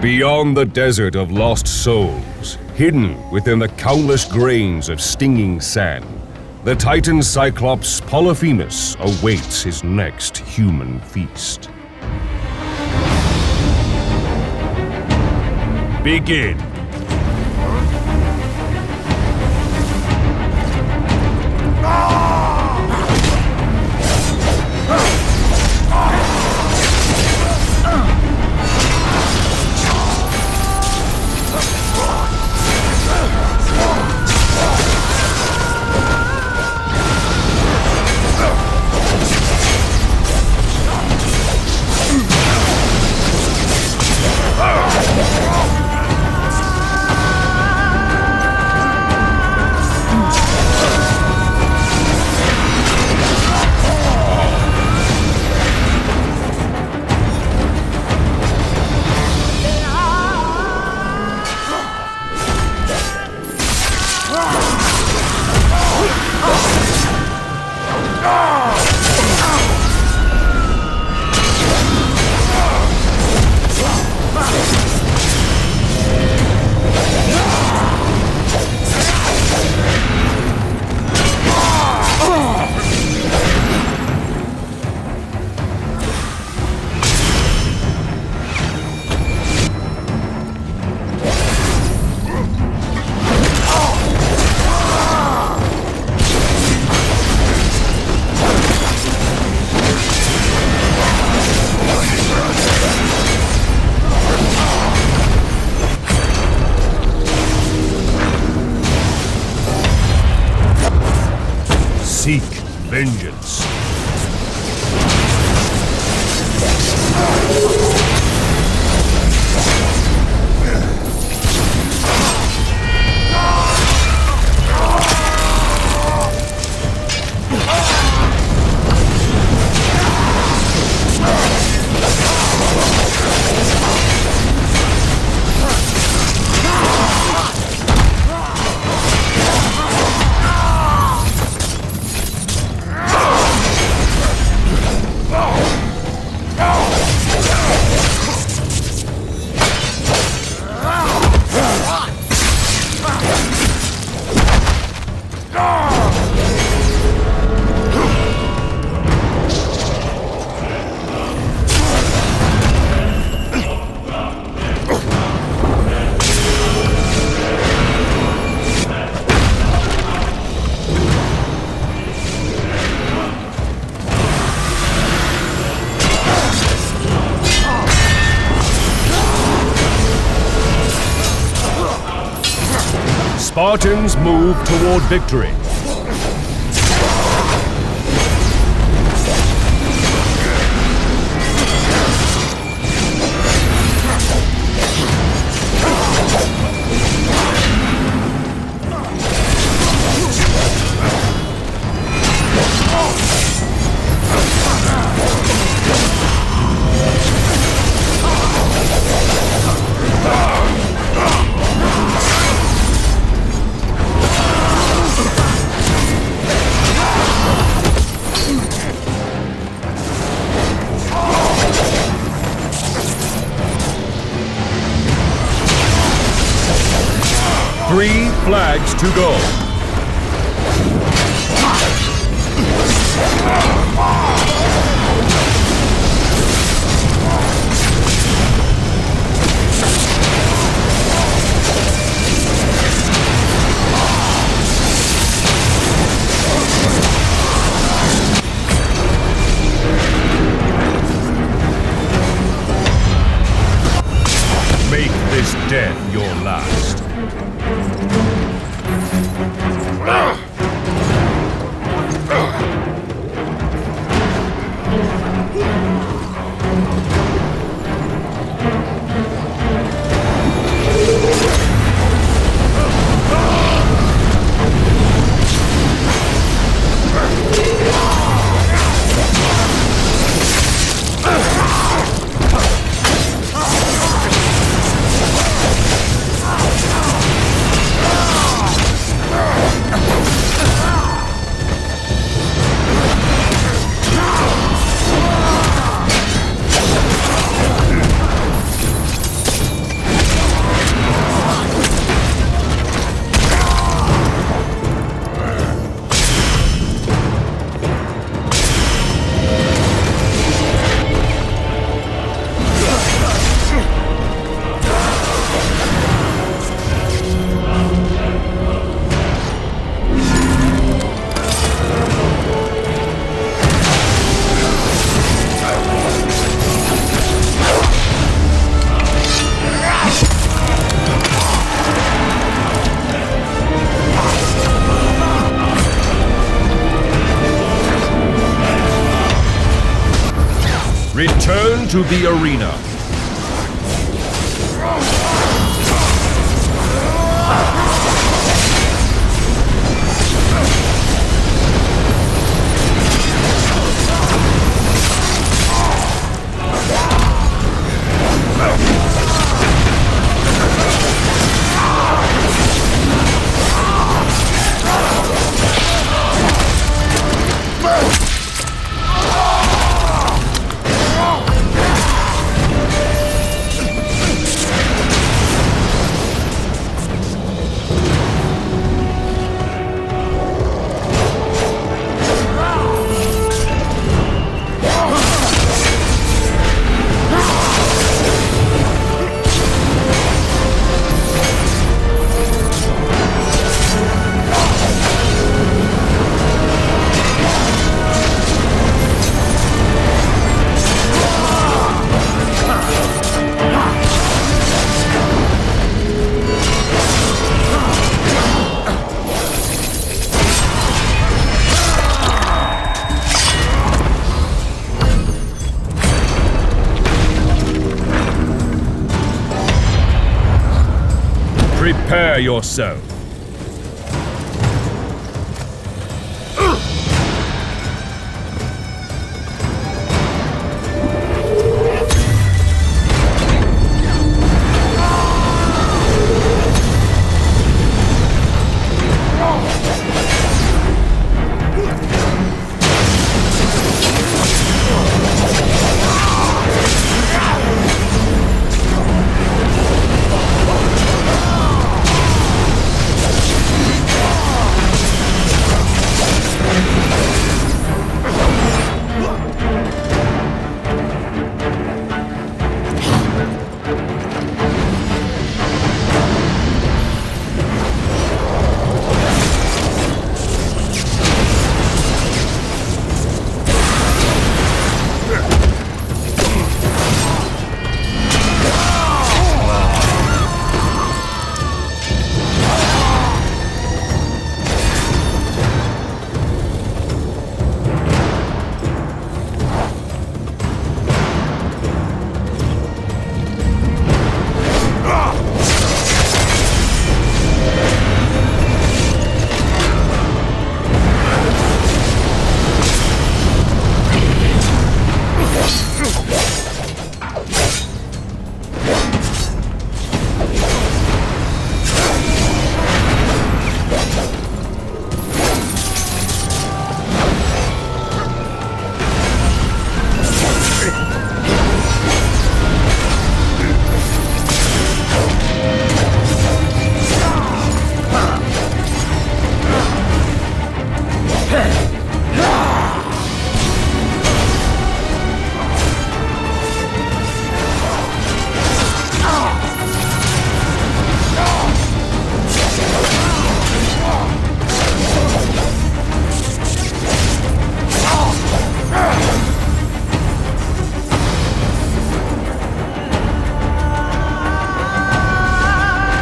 Beyond the desert of lost souls, hidden within the countless grains of stinging sand, the Titan Cyclops Polyphemus awaits his next human feast. Begin. Spartans move toward victory. Three flags to go. Make into the arena. Yourself.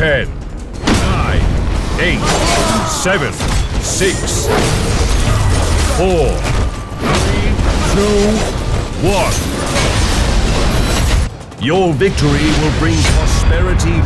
Ten, nine, eight, seven, six, four, three, two, one. Your victory will bring prosperity